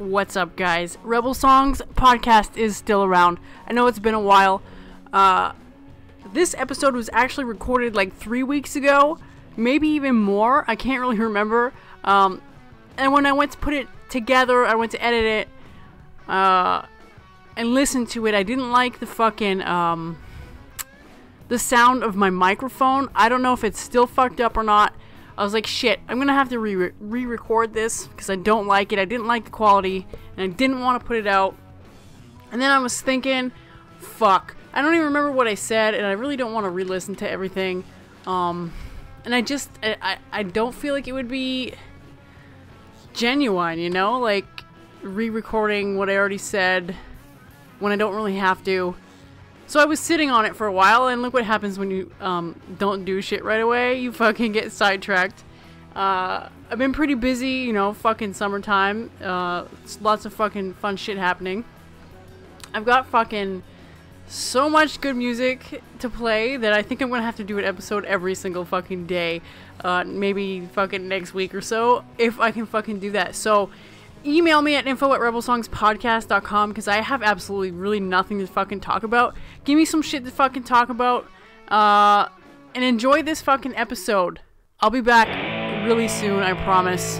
What's up, guys? Rebel Songs podcast is still around. I know it's been a while. Uh, this episode was actually recorded like three weeks ago, maybe even more. I can't really remember. Um, and when I went to put it together, I went to edit it uh, and listen to it. I didn't like the fucking um, the sound of my microphone. I don't know if it's still fucked up or not. I was like, shit, I'm gonna have to re record this because I don't like it. I didn't like the quality and I didn't want to put it out. And then I was thinking, fuck, I don't even remember what I said and I really don't want to re listen to everything. Um, and I just, I, I, I don't feel like it would be genuine, you know? Like re recording what I already said when I don't really have to. So I was sitting on it for a while, and look what happens when you um, don't do shit right away. You fucking get sidetracked. Uh, I've been pretty busy, you know, fucking summertime. Uh, lots of fucking fun shit happening. I've got fucking so much good music to play that I think I'm gonna have to do an episode every single fucking day. Uh, maybe fucking next week or so, if I can fucking do that. So, email me at info at rebelsongspodcast.com because I have absolutely really nothing to fucking talk about. Give me some shit to fucking talk about. Uh, and enjoy this fucking episode. I'll be back really soon, I promise.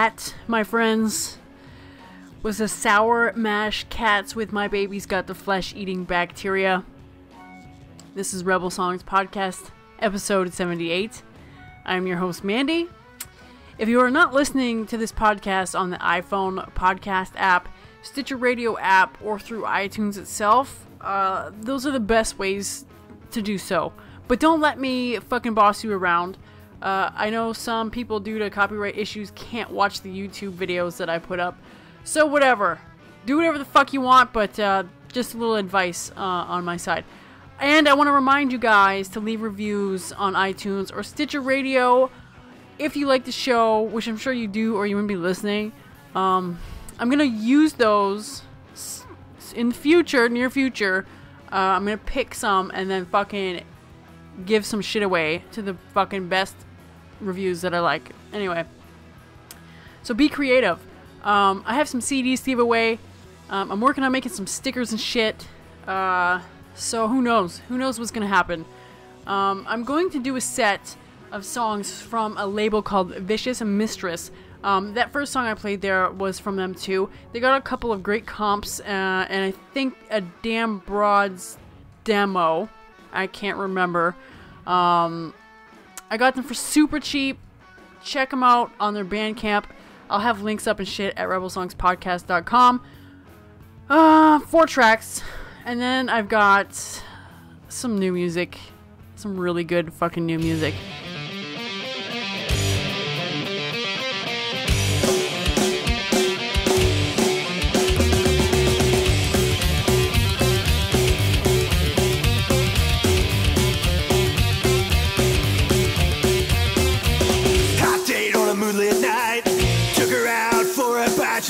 That, my friends, was a sour mash cats with my baby's got the flesh eating bacteria. This is Rebel Songs Podcast, episode 78. I'm your host, Mandy. If you are not listening to this podcast on the iPhone podcast app, Stitcher Radio app, or through iTunes itself, uh, those are the best ways to do so. But don't let me fucking boss you around. Uh, I know some people, due to copyright issues, can't watch the YouTube videos that I put up. So, whatever. Do whatever the fuck you want, but uh, just a little advice uh, on my side. And I want to remind you guys to leave reviews on iTunes or Stitcher Radio if you like the show, which I'm sure you do, or you wouldn't be listening. Um, I'm gonna use those in the future, near future. Uh, I'm gonna pick some and then fucking give some shit away to the fucking best reviews that I like. Anyway, so be creative. Um, I have some CDs to give away. Um, I'm working on making some stickers and shit. Uh, so who knows? Who knows what's gonna happen? Um, I'm going to do a set of songs from a label called Vicious Mistress. Um, that first song I played there was from them too. They got a couple of great comps, uh, and I think a Damn Broads demo. I can't remember. Um, I got them for super cheap. Check them out on their Bandcamp. I'll have links up and shit at rebelsongspodcast.com. Uh, four tracks. And then I've got some new music. Some really good fucking new music.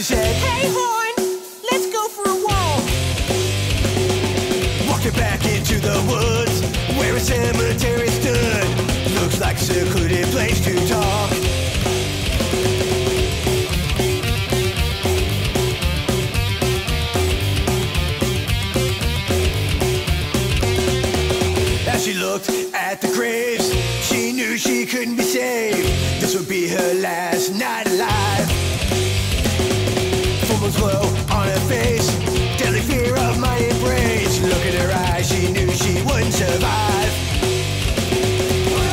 She said, Hey, Horn, let's go for a walk. Walking back into the woods where a cemetery stood. Looks like a secluded place to talk. As she looked at the graves, she knew she couldn't be saved. This would be her last On her face, deadly fear of my embrace. Look her eyes, she knew she wouldn't survive.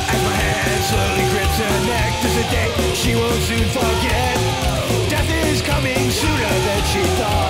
As my hand slowly grips her neck, there's a day she won't soon forget. Death is coming sooner than she thought.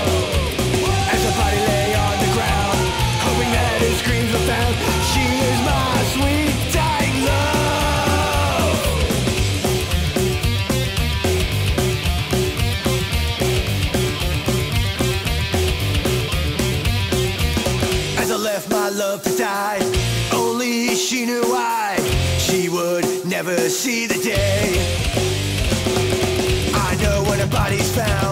Love only she knew why. She would never see the day. I know when her body's found,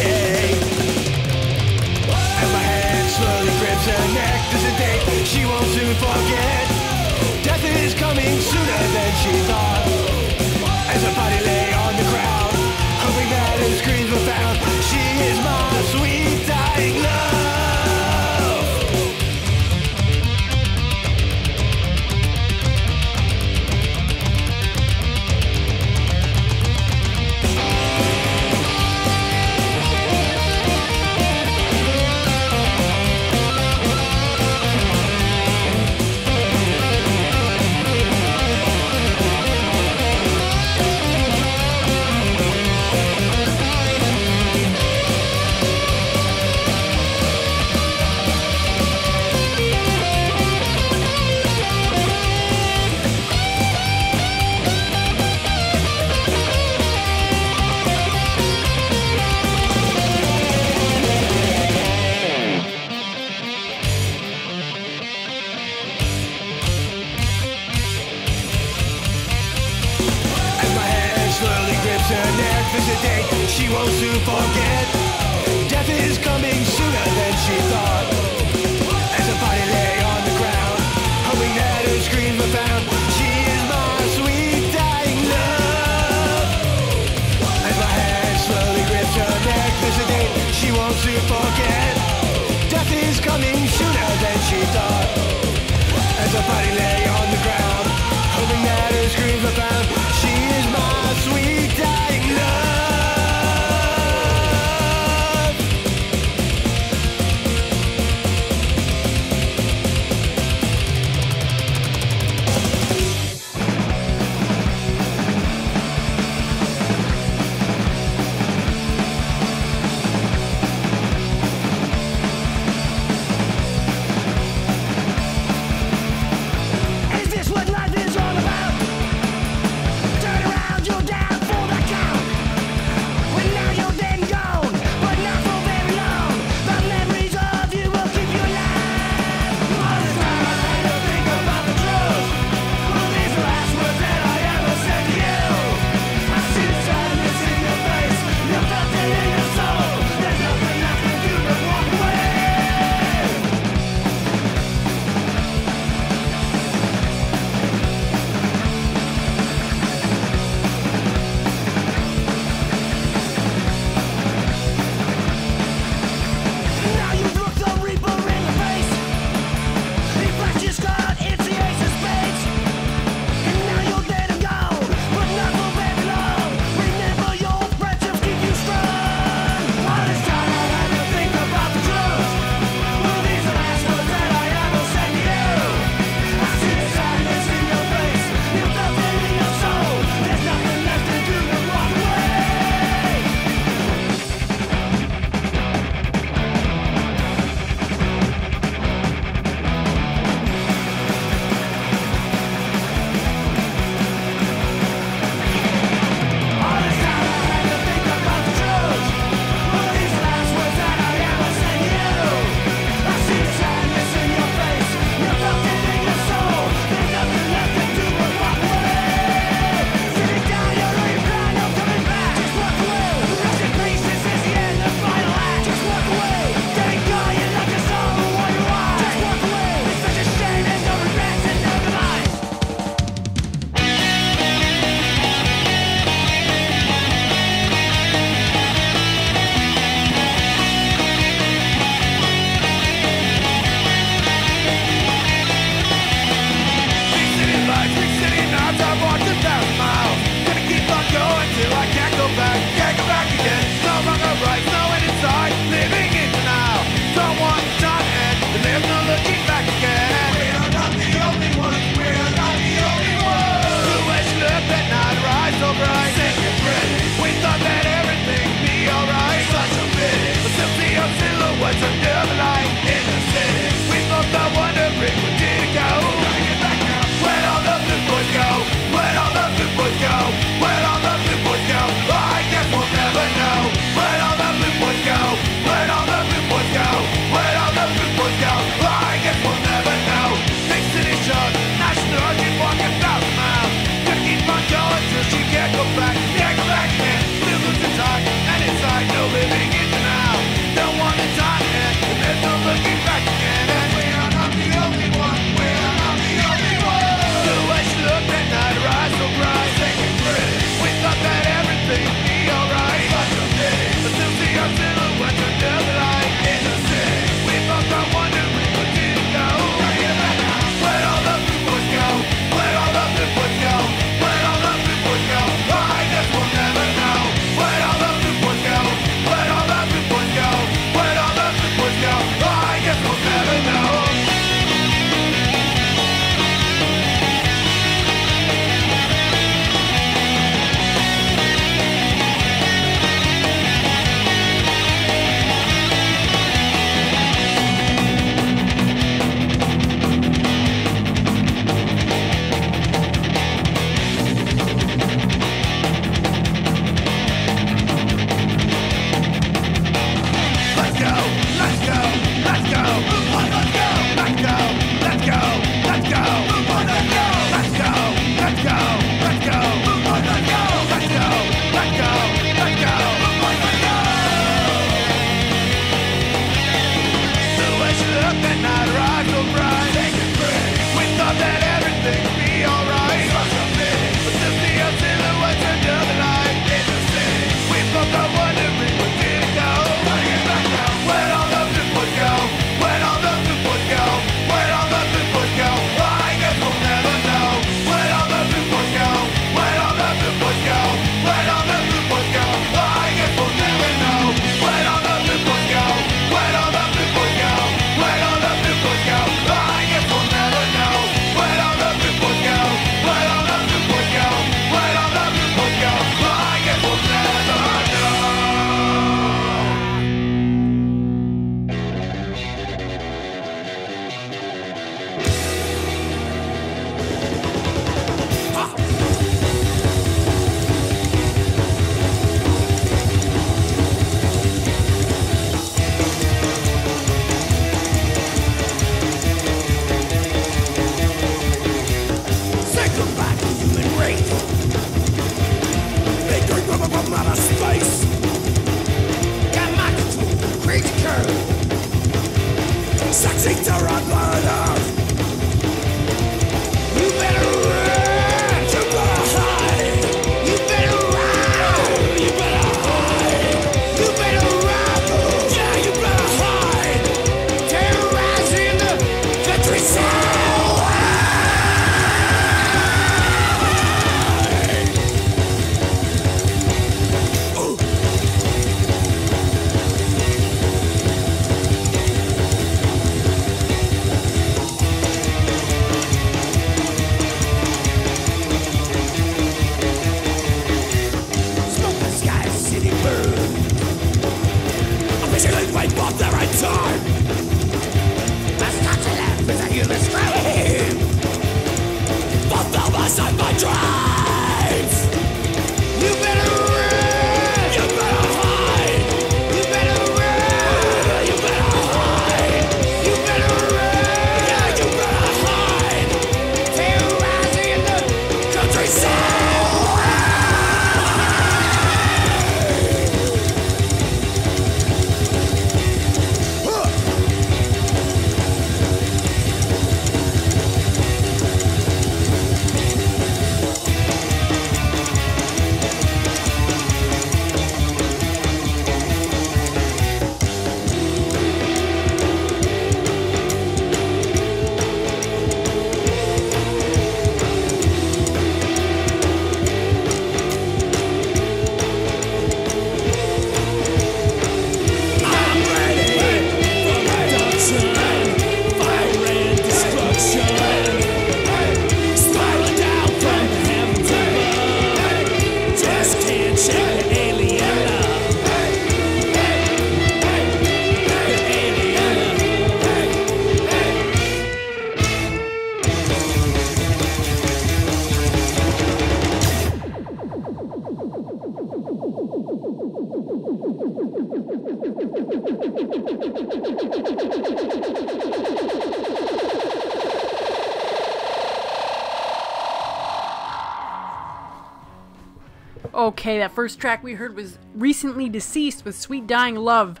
Okay, that first track we heard was Recently Deceased with Sweet Dying Love,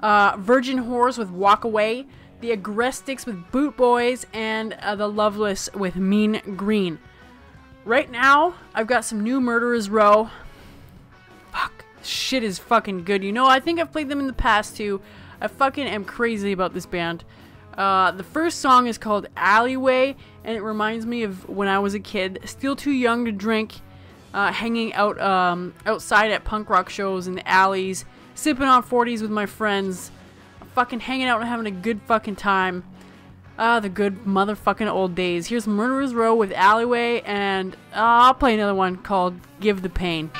uh, Virgin Whores with Walk Away, The Aggrestics with Boot Boys, and uh, The Loveless with Mean Green. Right now, I've got some new Murderers Row. Fuck, shit is fucking good. You know, I think I've played them in the past too. I fucking am crazy about this band. Uh, the first song is called Alleyway, and it reminds me of when I was a kid, still too young to drink uh, hanging out um, outside at punk rock shows in the alleys, sipping on 40s with my friends, fucking hanging out and having a good fucking time. Ah, uh, the good motherfucking old days. Here's Murderer's Row with Alleyway, and uh, I'll play another one called Give the Pain.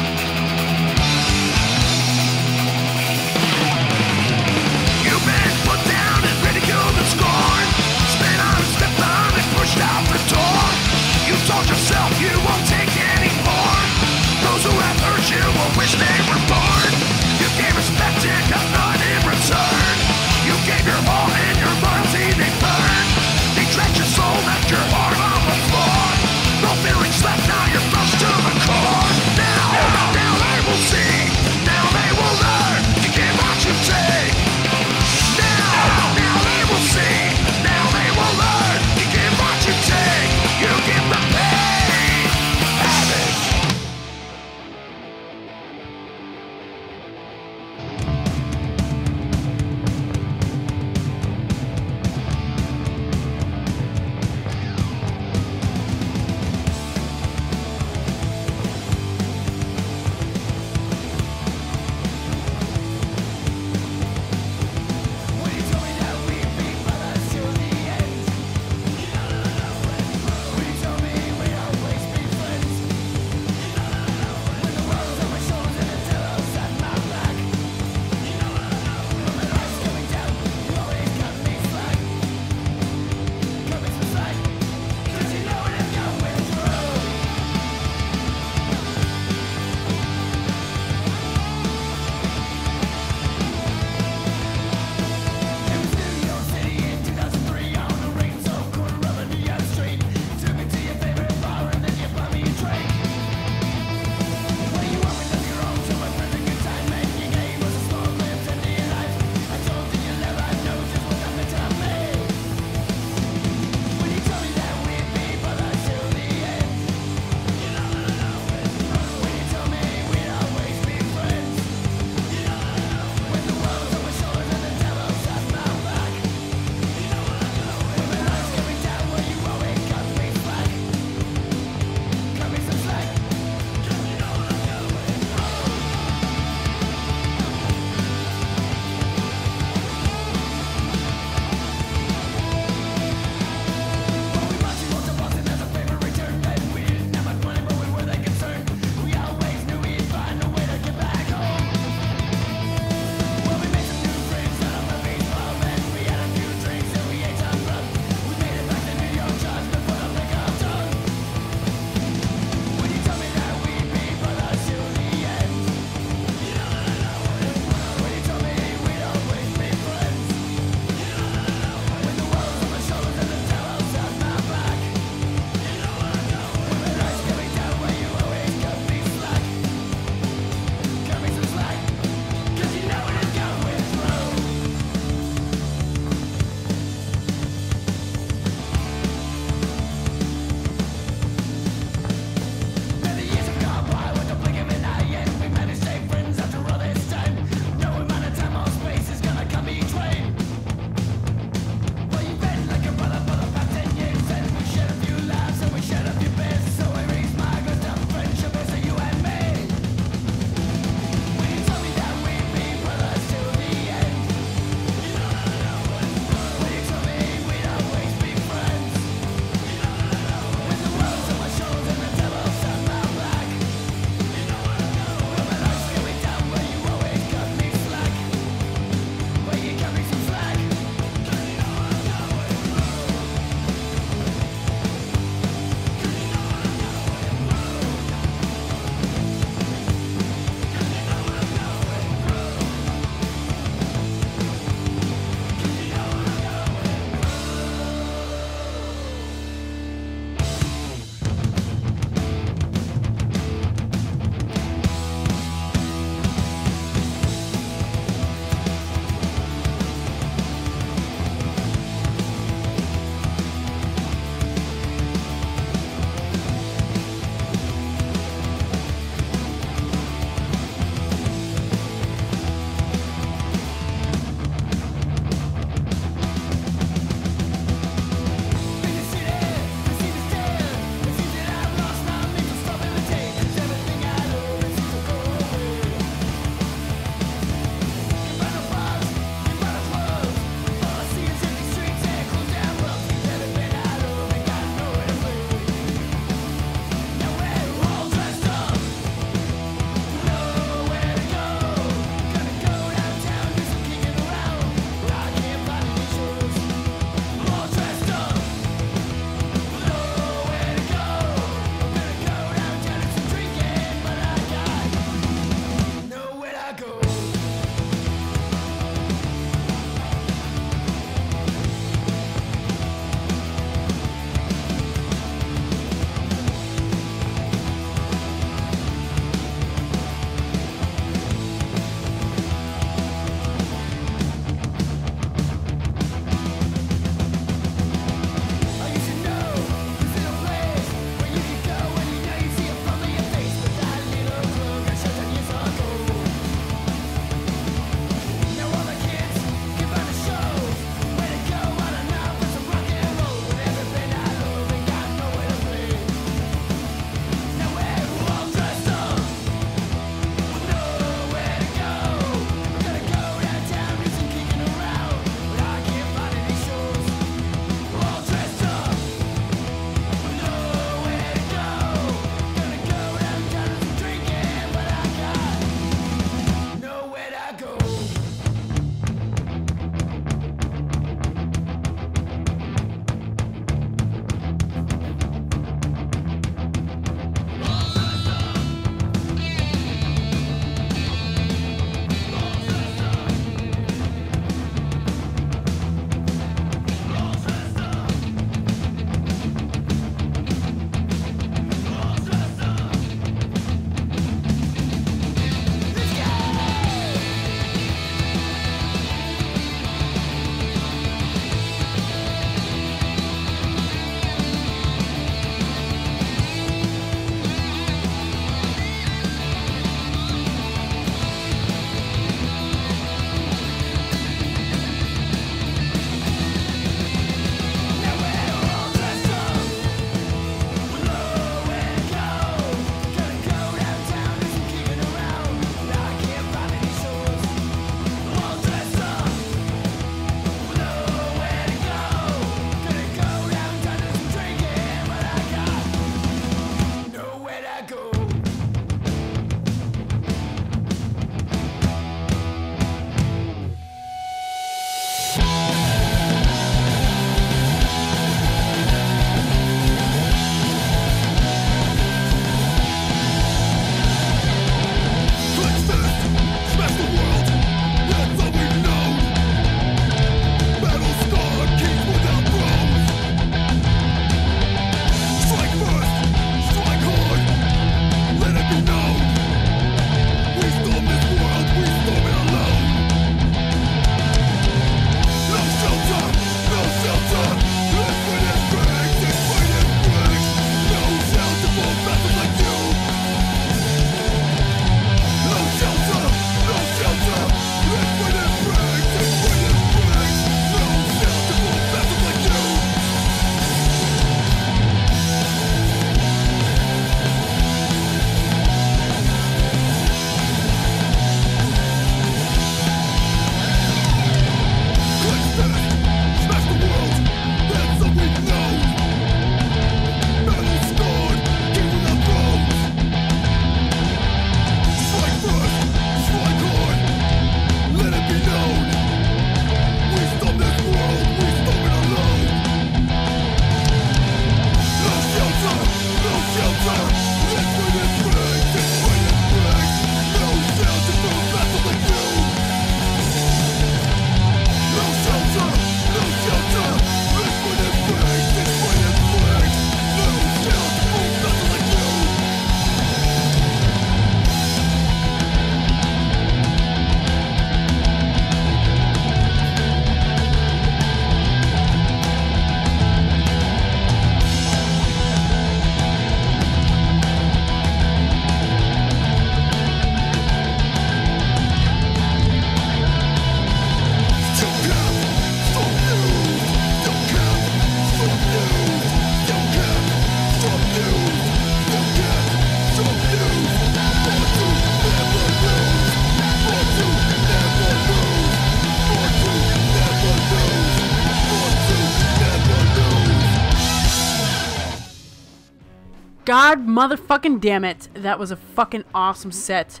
God motherfucking damn it. That was a fucking awesome set.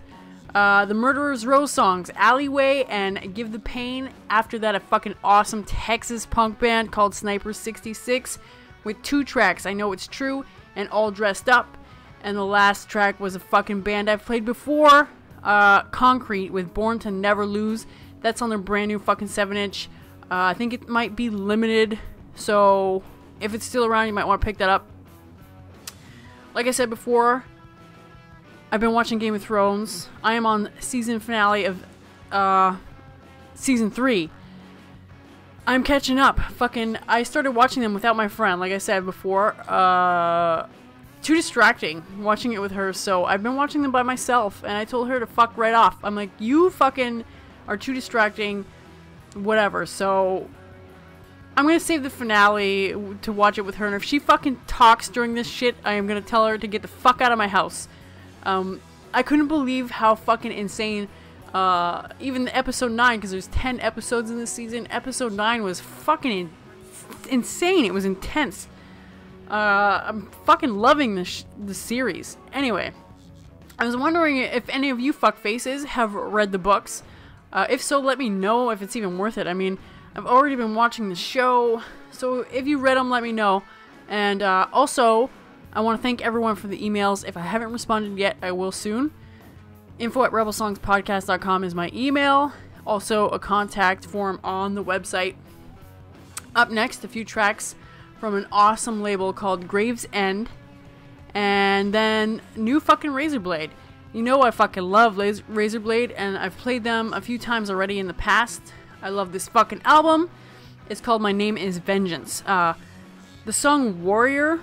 Uh, the Murderers Row songs, Alleyway and Give the Pain. After that, a fucking awesome Texas punk band called Sniper 66 with two tracks, I Know It's True and All Dressed Up. And the last track was a fucking band I've played before, uh, Concrete with Born to Never Lose. That's on their brand new fucking 7 inch. Uh, I think it might be limited, so if it's still around, you might want to pick that up. Like I said before, I've been watching Game of Thrones. I am on season finale of uh, season three. I'm catching up. Fucking, I started watching them without my friend, like I said before. Uh, too distracting watching it with her, so I've been watching them by myself, and I told her to fuck right off. I'm like, you fucking are too distracting, whatever. So I'm gonna save the finale to watch it with her, and if she fucking talks during this shit, I am gonna tell her to get the fuck out of my house. Um, I couldn't believe how fucking insane. Uh, even episode nine, because there's ten episodes in this season. Episode nine was fucking in- insane. It was intense. Uh, I'm fucking loving the sh- the series. Anyway, I was wondering if any of you fuck faces have read the books. Uh, if so, let me know if it's even worth it. I mean, I've already been watching the show, so if you read them, let me know. And uh, also, I want to thank everyone for the emails. If I haven't responded yet, I will soon. Info at rebelsongspodcast.com is my email. Also, a contact form on the website. Up next, a few tracks from an awesome label called Gravesend. And then, new fucking Razorblade. You know I fucking love Razorblade, and I've played them a few times already in the past. I love this fucking album. It's called My Name is Vengeance. Uh, the song Warrior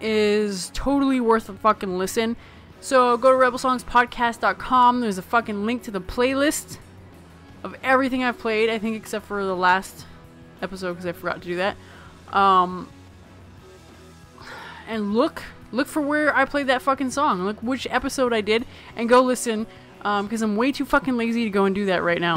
is totally worth a fucking listen. So go to rebelsongspodcast.com. There's a fucking link to the playlist of everything I've played, I think except for the last episode because I forgot to do that. Um, and look look for where I played that fucking song. Look which episode I did and go listen because I'm way too fucking lazy to go and do that right now.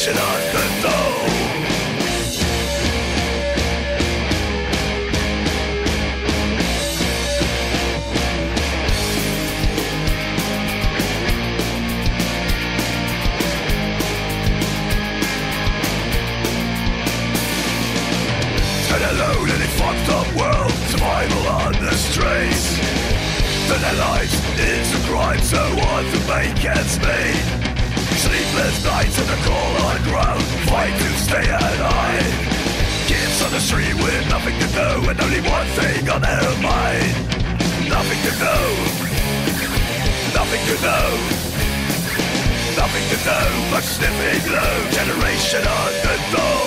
Generation sniffing glue Generation on the Nothing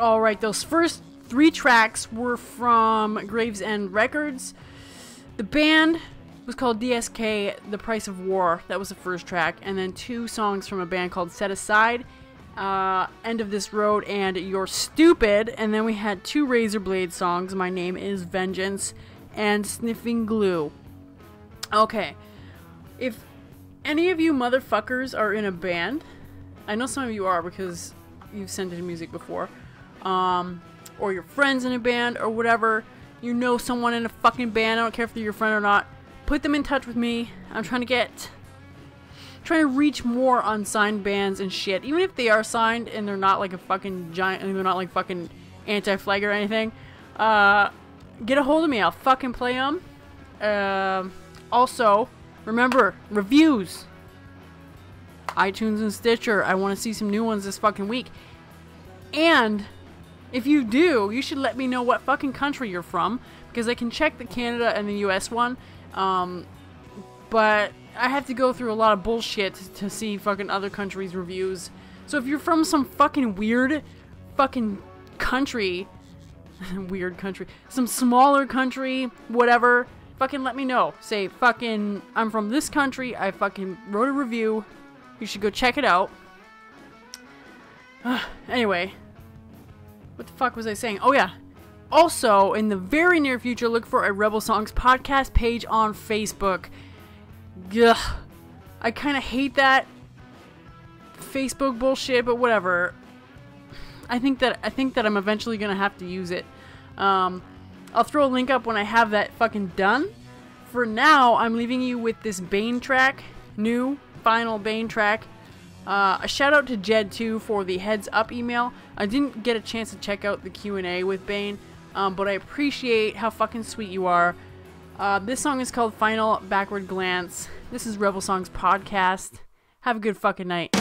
All right, those first three tracks were from Gravesend Records. The band was called DSK, The Price of War. That was the first track. And then two songs from a band called Set Aside, uh, End of This Road, and You're Stupid. And then we had two Razorblade songs, My Name is Vengeance, and Sniffing Glue. Okay, if any of you motherfuckers are in a band, I know some of you are because you've sent in music before, um, or your friends in a band or whatever, you know someone in a fucking band, I don't care if they're your friend or not, put them in touch with me. I'm trying to get, trying to reach more unsigned bands and shit. Even if they are signed and they're not like a fucking giant, and they're not like fucking anti-flag or anything, uh, get a hold of me. I'll fucking play them. Um also, remember, reviews. iTunes and Stitcher. I want to see some new ones this fucking week. And if you do, you should let me know what fucking country you're from because I can check the Canada and the US one. Um, but I have to go through a lot of bullshit to see fucking other countries' reviews. So if you're from some fucking weird fucking country, weird country, some smaller country, whatever, fucking let me know. Say fucking I'm from this country. I fucking wrote a review. You should go check it out. anyway, what the fuck was I saying? Oh yeah. Also, in the very near future, look for a Rebel Songs podcast page on Facebook. Gah. I kind of hate that Facebook bullshit, but whatever. I think that I think that I'm eventually gonna have to use it. Um, I'll throw a link up when I have that fucking done. For now, I'm leaving you with this Bane track, new final Bane track. Uh, a shout out to Jed too for the heads up email. I didn't get a chance to check out the Q and A with Bane, um, but I appreciate how fucking sweet you are. Uh, this song is called Final Backward Glance. This is Rebel Songs podcast. Have a good fucking night.